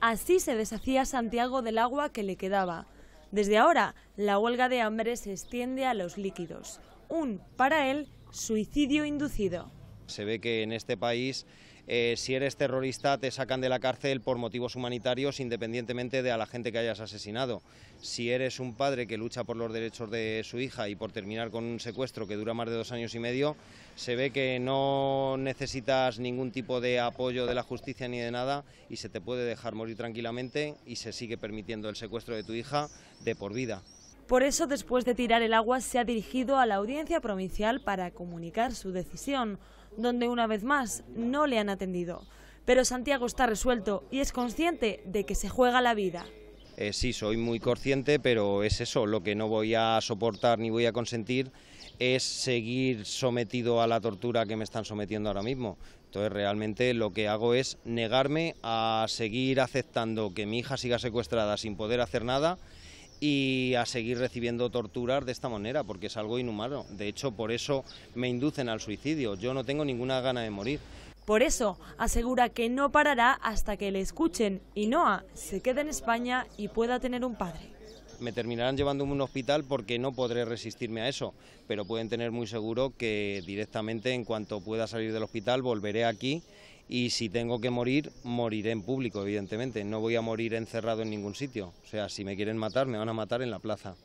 Así se deshacía Santiago del agua que le quedaba. Desde ahora, la huelga de hambre se extiende a los líquidos. Un, para él, suicidio inducido. Se ve que en este país eh, si eres terrorista te sacan de la cárcel por motivos humanitarios independientemente de a la gente que hayas asesinado. Si eres un padre que lucha por los derechos de su hija y por terminar con un secuestro que dura más de dos años y medio, se ve que no necesitas ningún tipo de apoyo de la justicia ni de nada y se te puede dejar morir tranquilamente y se sigue permitiendo el secuestro de tu hija de por vida. Por eso, después de tirar el agua, se ha dirigido a la audiencia provincial para comunicar su decisión, donde una vez más no le han atendido. Pero Santiago está resuelto y es consciente de que se juega la vida. Eh, sí, soy muy consciente, pero es eso, lo que no voy a soportar ni voy a consentir es seguir sometido a la tortura que me están sometiendo ahora mismo. Entonces realmente lo que hago es negarme a seguir aceptando que mi hija siga secuestrada sin poder hacer nada y a seguir recibiendo torturas de esta manera, porque es algo inhumano. De hecho, por eso me inducen al suicidio. Yo no tengo ninguna gana de morir. Por eso, asegura que no parará hasta que le escuchen y Noah se quede en España y pueda tener un padre. Me terminarán llevando a un hospital porque no podré resistirme a eso, pero pueden tener muy seguro que directamente en cuanto pueda salir del hospital volveré aquí y si tengo que morir, moriré en público, evidentemente. No voy a morir encerrado en ningún sitio. O sea, si me quieren matar, me van a matar en la plaza.